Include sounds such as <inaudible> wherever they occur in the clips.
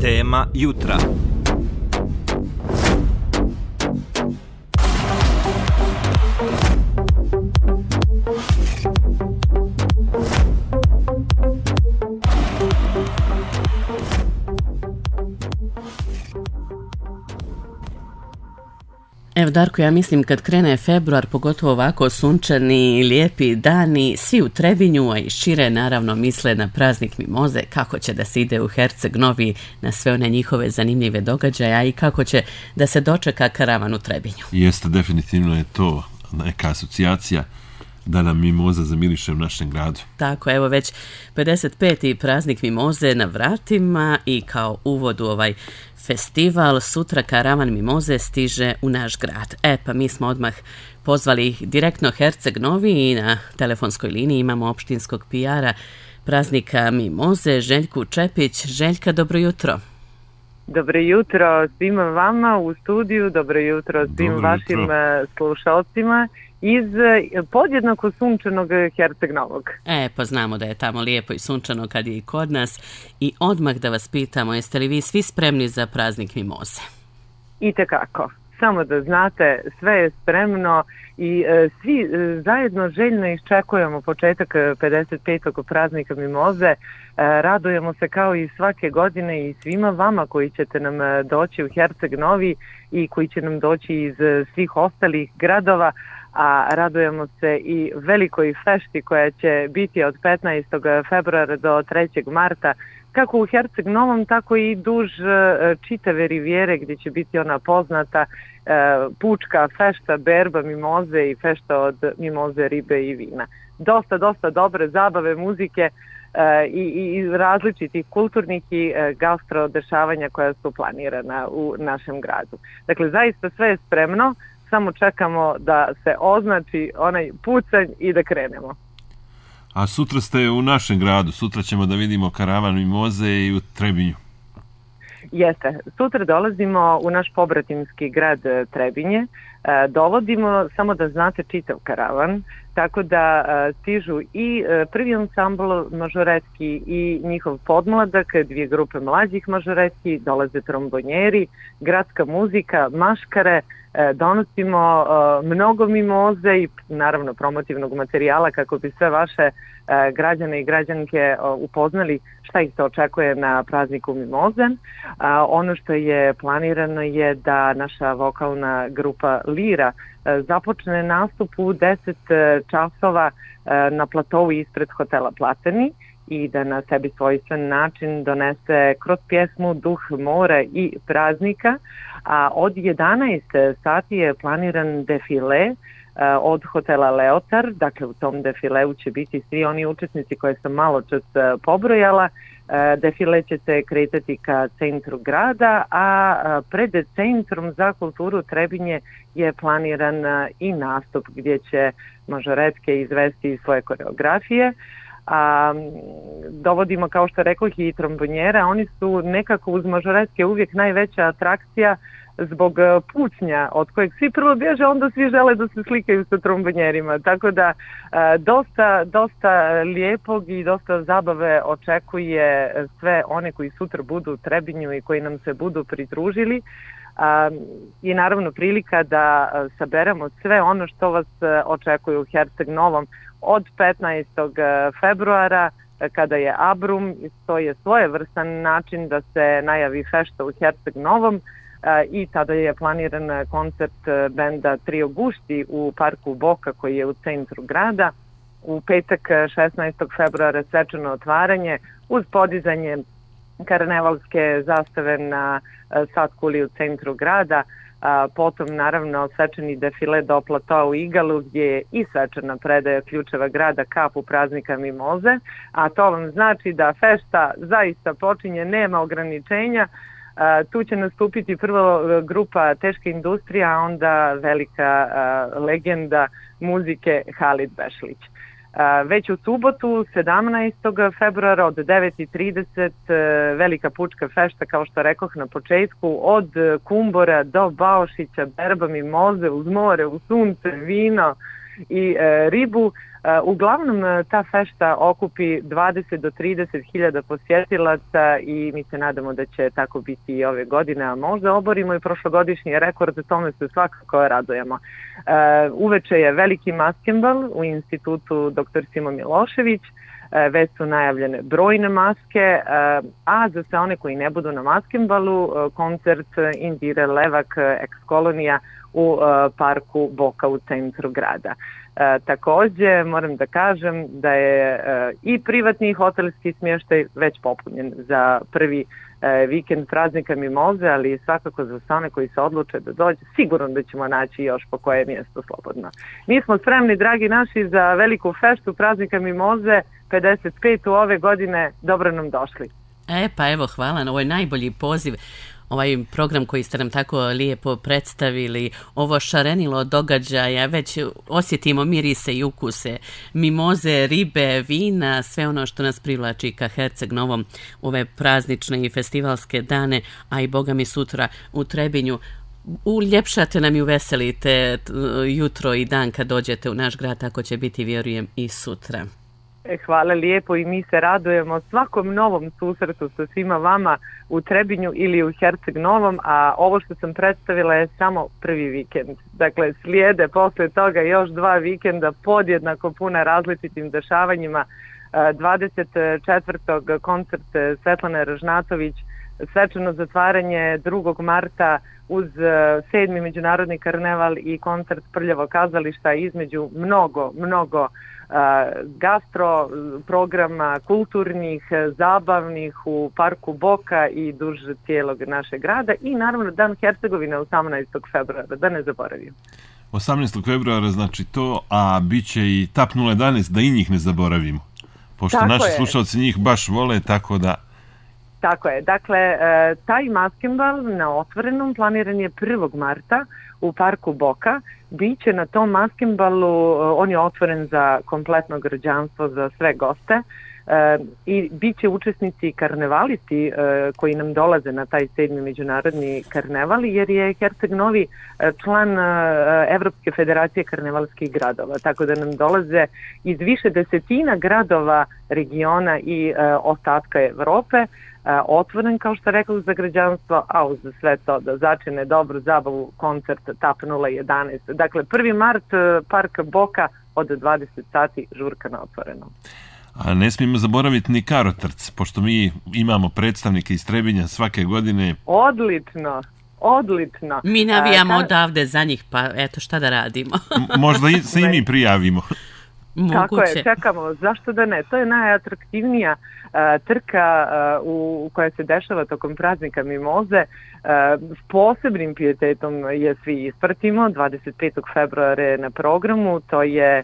tema Yutra. Evo Darko, ja mislim kad krene februar, pogotovo ovako sunčani, lijepi dani, svi u Trebinju, a i šire naravno misle na praznik Mimoze, kako će da se ide u Herceg Novi na sve one njihove zanimljive događaja i kako će da se dočeka karavan u Trebinju. Jeste, definitivno je to neka asocijacija da nam mimoza zamiriše u našem gradu. Tako, evo već 55. praznik Mimoze na vratima i kao uvod u ovaj festival sutra Karavan Mimoze stiže u naš grad. E, pa mi smo odmah pozvali direktno Herceg Novi i na telefonskoj liniji imamo opštinskog PR-a praznika Mimoze, Željku Čepić. Željka, dobro jutro. Dobro jutro svima vama u studiju, dobro jutro svim dobro vašim jutro. E, slušalcima iz e, podjednako sunčanog Herceg Novog. E, pa znamo da je tamo lijepo i sunčano kad je i kod nas. I odmah da vas pitamo, jeste li vi svi spremni za praznik Mimoze? I tekako. Samo da znate, sve je spremno i e, svi e, zajedno željno iščekujemo početak 55. praznika Mimoze. E, radujemo se kao i svake godine i svima vama koji ćete nam e, doći u Herceg Novi i koji će nam doći iz e, svih ostalih gradova a radujemo se i velikoj fešti koja će biti od 15. februara do 3. marta kako u Herceg Novom, tako i duž e, čitave rivijere gdje će biti ona poznata e, pučka fešta, berba, mimoze i fešta od mimoze, ribe i vina. Dosta, dosta dobre zabave, muzike e, i, i različitih kulturnih i gastro dešavanja koja su planirana u našem gradu. Dakle, zaista sve je spremno, samo čekamo da se označi onaj pucanj i da krenemo. A sutra ste u našem gradu, sutra ćemo da vidimo karavan Mimoze i u Trebinju. Jeste, sutra dolazimo u naš pobratimski grad Trebinje, e, dovodimo samo da znate čitav karavan, tako da e, stižu i prvi ansambl mažoretski i njihov podmladak, dvije grupe mlađih mažoretski, dolaze trombonjeri, gradska muzika, maškare, E, donosimo e, mnogo mimoze i naravno promotivnog materijala kako bi sve vaše e, građane i građanke upoznali šta ih se očekuje na prazniku mimoze. Ono što je planirano je da naša vokalna grupa Lira započne nastup u 10 časova na platovu ispred hotela Plateni i da na sebi svojstven način donese kroz pjesmu duh mora i praznika, a od 11 sati je planiran defile od hotela Leotar, dakle u tom defileu će biti svi oni učesnici koje sam malo čas pobrojala, defile će se kretati ka centru grada, a pred centrum za kulturu Trebinje je planiran i nastup gdje će mažoretke izvesti svoje koreografije a, dovodimo, kao što rekao, i trombonjera. Oni su nekako uz mažoretske uvijek najveća atrakcija zbog e, pucnja od kojeg svi prvo bježe, onda svi žele da se slikaju sa trombonjerima. Tako da e, dosta, dosta lijepog i dosta zabave očekuje sve one koji sutra budu u Trebinju i koji nam se budu pridružili. I naravno prilika da e, saberemo sve ono što vas očekuje u Herceg Novom od 15. februara kada je Abrum, to je svoje vrstan način da se najavi fešta u Herceg Novom, i tada je planiran koncert e, benda Trio Gušti u parku Boka koji je u centru grada. U petak 16. E, februara svečano otvaranje uz podizanje karnevalske zastave na e, Satkuli u centru grada, a, potom naravno svečani defile do platoa u Igalu gdje je i svečana predaja ključeva grada kapu praznika Mimoze, a to vam znači da fešta zaista počinje, nema ograničenja, tu će nastupiti prvo e, grupa Teška industrija, a onda velika legenda muzike Halid Bešlić. Već u subotu, 17. februara od 9.30 e, velika pučka fešta, kao što rekoh na početku, od Kumbora do Baošića, berba mimoze uz more, u sunce, vino i e, ribu. Uglavnom ta fešta okupi 20 do 30 hiljada posjetilaca i mi se nadamo da će tako biti i ove godine, a možda oborimo i prošlogodišnji rekord, tome se svakako radujemo. Uveče je veliki maskembal u institutu dr. Simo Milošević, već su najavljene brojne maske, a za sve one koji ne budu na maskembalu, koncert Indire Levak, ex-kolonija u parku Boka u centru grada. E, takođe, moram da kažem da je e, i privatni hotelski smještaj već popunjen za prvi e, vikend praznika Mimoze, ali svakako za same koji se odluče da dođe, sigurno da ćemo naći još po koje mjesto slobodno. Mi smo spremni, dragi naši, za veliku feštu praznika Mimoze 55 u ove godine. Dobro nam došli. E, pa evo, hvala na ovoj najbolji poziv ovaj program koji ste nam tako lijepo predstavili, ovo šarenilo događaja, već osjetimo mirise i ukuse, mimoze, ribe, vina, sve ono što nas privlači ka Herceg Novom, ove praznične i festivalske dane, a i boga mi sutra u Trebinju. Uljepšate nam i uveselite jutro i dan kad dođete u naš grad, tako će biti, vjerujem, i sutra. E, hvala lijepo i mi se radujemo svakom novom susretu sa svima vama u Trebinju ili u Herceg Novom, a ovo što sam predstavila je samo prvi vikend. Dakle, slijede posle toga još dva vikenda podjednako puna različitim dešavanjima. 24. koncert Svetlane Ražnatović, svečano zatvaranje 2. marta uz sedmi međunarodni karneval i koncert Prljavo kazališta između mnogo, mnogo gastro programa kulturnih, zabavnih u parku Boka i duž cijelog našeg grada i naravno Dan Hercegovine 18. februara, da ne zaboravim. 18. februara znači to, a bit će i TAP 011 da i njih ne zaboravimo. Pošto tako naši je. slušalci njih baš vole, tako da... Tako je. Dakle, e, taj maskembal na otvorenom planiran je 1. marta u parku Boka biće na tom maskembalu, e, on je otvoren za kompletno građanstvo, za sve goste e, i bit će učesnici karnevalisti koji nam dolaze na taj sedmi međunarodni karneval jer je Herceg Novi član Evropske federacije karnevalskih gradova, tako da nam dolaze iz više desetina gradova regiona i ostatka Evrope otvoren, kao što rekao, za građanstvo, a uz sve to da začine dobru zabavu koncert TAP 011. Dakle, 1. mart, e, Park Boka od 20 sati, žurka na otvorenom. A ne smijemo zaboraviti ni Karotrc, pošto mi imamo predstavnike iz Trebinja svake godine. Odlično, odlično. Mi navijamo Kar... odavde za njih, pa eto šta da radimo. Možda i, se i mi <laughs> prijavimo. Moguće. Tako je, čekamo. Zašto da ne? To je najatraktivnija uh, trka u, koja se dešava tokom praznika Mimoze. S posebnim pijetetom je svi ispratimo. 25. februara na programu. To je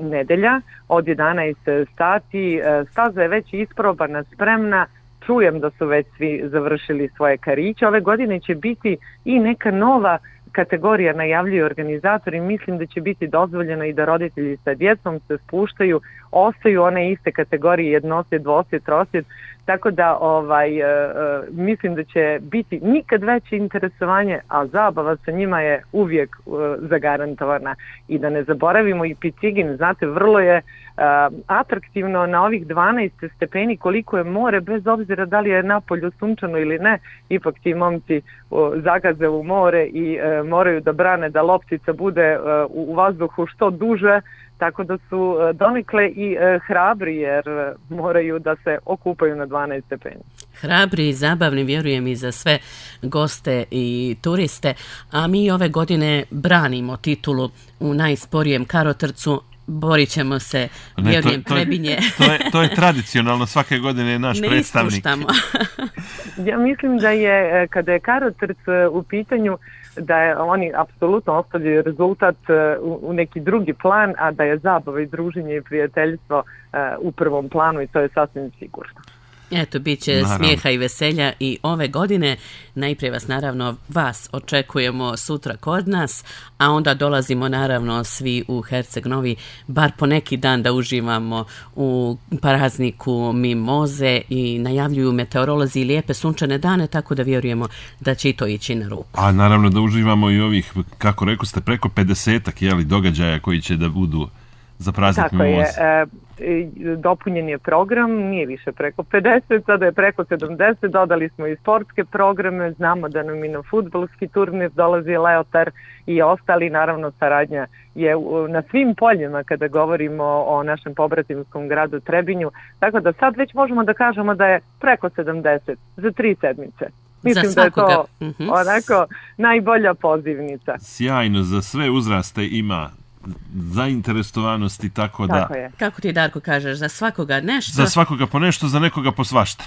nedelja od 11 sati. Staza je već isprobana, spremna čujem da su već svi završili svoje kariće. Ove godine će biti i neka nova kategorija najavljuju organizatori, mislim da će biti dozvoljeno i da roditelji sa djecom se spuštaju, ostaju one iste kategorije jednosjed, dvosjed, trosjed, tako da ovaj, uh, mislim da će biti nikad veće interesovanje, a zabava sa njima je uvijek uh, zagarantovana. I da ne zaboravimo i Picigin, znate, vrlo je uh, atraktivno na ovih 12 stepeni koliko je more, bez obzira da li je napolju sunčano ili ne, ipak ti momci zagaze u more i uh, moraju da brane da loptica bude uh, u vazduhu što duže, tako da su donikle i hrabri jer moraju da se okupaju na 12 stepeni. Hrabri i zabavni, vjerujem i za sve goste i turiste, a mi ove godine branimo titulu u najsporijem karotrcu, borit ćemo se, ne, vjerujem, to, to, Trebinje. To je, to je tradicionalno, svake godine je naš ne predstavnik. ja mislim da je, kada je karotrc u pitanju, da je oni apsolutno ostavljaju rezultat e, u, u neki drugi plan, a da je zabava i druženje i prijateljstvo uh, u prvom planu i to je sasvim sigurno. Eto, bit će naravno. smijeha i veselja i ove godine. Najprije vas, naravno, vas očekujemo sutra kod nas, a onda dolazimo, naravno, svi u Herceg Novi, bar po neki dan da uživamo u prazniku Mimoze i najavljuju meteorolozi i lijepe sunčane dane, tako da vjerujemo da će i to ići na ruku. A naravno da uživamo i ovih, kako rekao ste, preko 50-ak događaja koji će da budu za praznik Tako mimoze. je. E, dopunjen je program, nije više preko 50, sada je preko 70, dodali smo i sportske programe, znamo da nam i na futbolski turnir dolazi Leotar i ostali, naravno saradnja je na svim poljima kada govorimo o našem pobratimskom gradu Trebinju, tako da sad već možemo da kažemo da je preko 70 za tri sedmice. Mislim da je to -hmm. onako najbolja pozivnica. Sjajno, za sve uzraste ima zainteresovanosti, tako, tako da... Je. Kako ti, Darko, kažeš, za svakoga nešto? Za svakoga po nešto, za nekoga po svašta.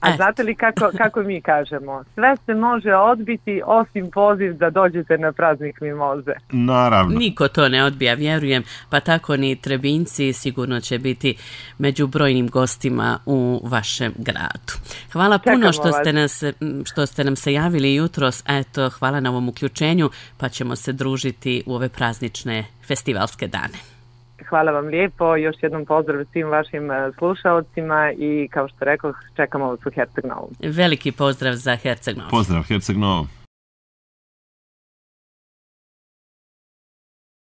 A e. znate li kako, kako mi kažemo? Sve se može odbiti osim poziv da dođete na praznik mimoze. Naravno. Niko to ne odbija, vjerujem, pa tako ni Trebinci sigurno će biti među brojnim gostima u vašem gradu. Hvala Čekamo puno što ste, nas, što ste nam se javili jutros. Eto, hvala na ovom uključenju, pa ćemo se družiti u ove praznične festivalske dane. Hvala vam lijepo, još jednom pozdrav svim vašim e, slušalcima i kao što rekao, čekamo vas u Herceg Novom. Veliki pozdrav za Herceg Novom. Pozdrav Herceg Novom.